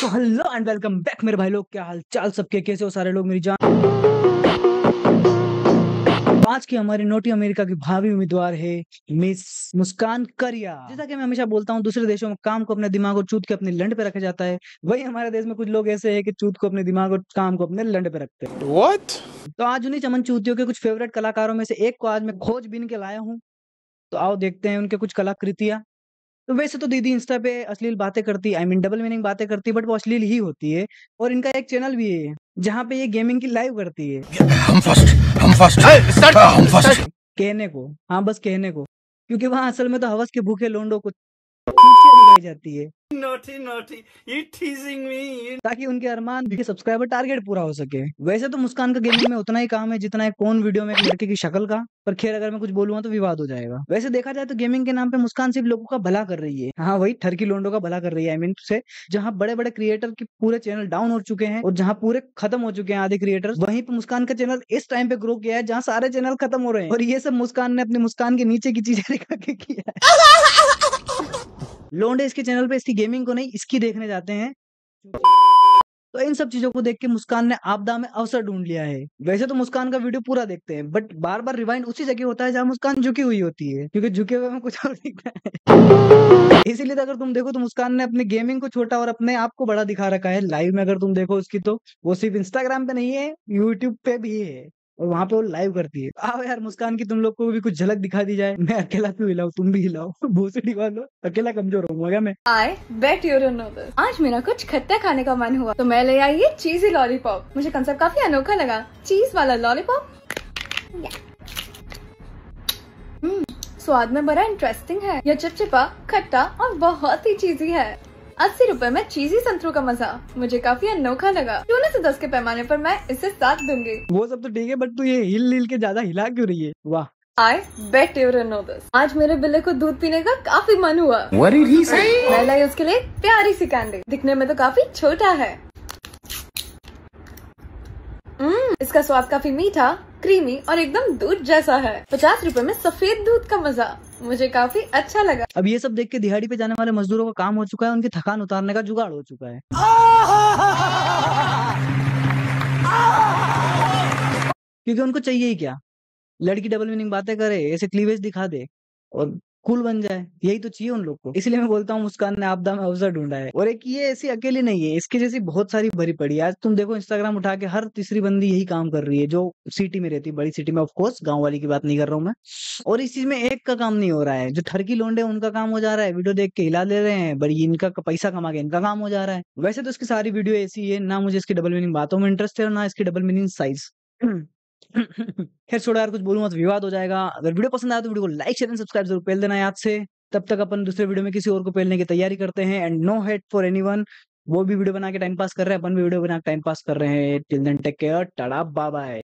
तो hello and welcome back मेरे भाई लोग क्या हाल चाल सबके कैसे हो सारे लोग मेरी जान? आज की हमारी नोटी अमेरिका की भावी उम्मीदवार है मिस मुस्कान करिया। जैसा कि मैं हमेशा बोलता हूँ दूसरे देशों में काम को अपने दिमाग और चूत के अपने लंड पे रखा जाता है। वही हमारे देश में कुछ लोग ऐसे हैं कि चूत को अपने दिमाग और काम को अपने लंड पे रखते हैं। What? तो आज उन्हीं चमन चूतियों के कुछ फेवरेट कलाकारों में से एक को आज मैं खोज बीन के लाया हूँ। तो आओ देखते हैं उनके कुछ कलाकृतियाँ। वैसे तो दीदी इंस्टा पे अश्लील बातें करती आई मीन डबल मीनिंग बातें करती बट वो अश्लील ही होती है। और इनका एक चैनल भी है जहाँ पे ये गेमिंग की लाइव करती है। हम फ़र्स्ट हम फ़र्स्ट हम फ़र्स्ट कहने को हाँ बस कहने को। क्योंकि वहाँ असल में तो हवस के भूखे लोंडो को दिखाई जाती है Naughty, naughty. Me. ताकि उनके अरमान के सब्सक्राइबर टारगेट पूरा हो सके वैसे तो मुस्कान का गेमिंग में उतना ही काम है जितना एक फ़ोन वीडियो में एक लड़के की शक्ल का पर खैर अगर मैं कुछ बोलूँगा तो विवाद हो जाएगा वैसे देखा जाए तो गेमिंग के नाम पे मुस्कान सिर्फ़ लोगों का भला कर रही है हाँ वही ठरकी लोंडो का भला कर रही है आई मीन से जहाँ बड़े बड़े क्रिएटर के पूरे चैनल डाउन हो चुके हैं और जहाँ पूरे खत्म हो चुके हैं आधे क्रिएटर वहीं पे मुस्कान का चैनल इस टाइम पे ग्रो किया है जहाँ सारे चैनल खत्म हो रहे हैं और ये सब मुस्कान ने अपनी मुस्कान के नीचे की चीज़ें दिखा के किया है लोंडे इसके चैनल पे, इसकी गेमिंग को नहीं, इसकी देखने जाते हैं। तो इन सब चीज़ों को देख के मुस्कान ने आपदा में अवसर ढूंढ लिया है। वैसे तो मुस्कान का वीडियो पूरा देखते हैं बट बार बार रिवाइंड उसी जगह होता है जहाँ मुस्कान झुकी हुई होती है, क्योंकि झुके हुए में कुछ और दिखता है। इसीलिए तो अगर तुम देखो तो मुस्कान ने अपनी गेमिंग को छोटा और अपने आप को बड़ा दिखा रखा है। लाइव में अगर तुम देखो उसकी तो वो सिर्फ़ इंस्टाग्राम पे नहीं है यूट्यूब पे भी है। वहाँ पे वो लाइव करती है। आओ यार मुस्कान की तुम लोग को भी कुछ झलक दिखा दी जाए। मैं अकेला क्यों हिलाऊ? तुम भी हिलाओ। भूसड़ी वालो अकेला कमज़ोर क्या मैं I bet you know this आज मेरा कुछ खट्टा खाने का मन हुआ तो मैं ले आई ये चीजी लॉलीपॉप मुझे कंसेप्ट काफ़ी अनोखा लगा। चीज़ वाला लॉलीपॉप हम्म, स्वाद में बड़ा इंटरेस्टिंग है। यह चिपचिपा खट्टा और बहुत ही चीजी है। अस्सी रुपए में चीजी संतरों का मज़ा। मुझे काफ़ी अनोखा लगा। शून्य से दस के पैमाने पर मैं इसे सात दूँगी? वो सब तो ठीक है बट तू ये हिल हिल के ज़्यादा हिला क्यों रही है? वाह। I bet you don't know this आज मेरे बिल्ले को दूध पीने का काफ़ी मन हुआ। मैं लाई उसके लिए प्यारी सी कैंडी दिखने में तो काफ़ी छोटा है। हम्म, इसका स्वाद काफ़ी मीठा क्रीमी और एकदम दूध जैसा है। पचास रूपए में सफ़ेद दूध का मज़ा। मुझे काफ़ी अच्छा लगा। अब ये सब देख के दिहाड़ी पे जाने वाले मजदूरों का काम हो चुका है, उनकी थकान उतारने का जुगाड़ हो चुका है। क्योंकि उनको चाहिए ही क्या? लड़की डबल मीनिंग बातें करे, ऐसे क्लीवेज दिखा दे और कूल बन जाए, यही तो चाहिए उन लोग को। इसलिए मैं बोलता हूँ, मुस्कान ने आपदा में अवसर ढूंढा है। और एक ये ऐसी अकेली नहीं है, इसकी जैसी बहुत सारी भरी पड़ी है। आज तुम देखो इंस्टाग्राम उठा के हर तीसरी बंदी यही काम कर रही है, जो सिटी में रहती है, बड़ी सिटी में ऑफकोर्स गाँव वाली की बात नहीं कर रहा हूँ मैं। और इस चीज़ में एक का काम नहीं हो रहा है, जो ठरकी लोंडे उनका काम हो जा रहा है, वीडियो देख के हिला दे रहे हैं, बड़ी इनका पैसा कमा के इनका काम हो जा रहा है। वैसे तो इसकी सारी वीडियो ऐसी है, ना मुझे इसकी डबल मीनिंग बातों में इंटरेस्ट है और ना इसकी डबल मीनिंग साइज़ खैर छोड़ो यार, कुछ बोलूँगा तो विवाद हो जाएगा। अगर वीडियो पसंद आया तो वीडियो को लाइक शेयर एंड सब्सक्राइब ज़रूर पेल देना याद से। तब तक अपन दूसरे वीडियो में किसी और को पेलने की तैयारी करते हैं। And no hate for anyone वो भी वीडियो बना के टाइम पास कर रहे हैं, अपन भी वीडियो बना के टाइम पास कर रहे हैं। Till then take care tata bye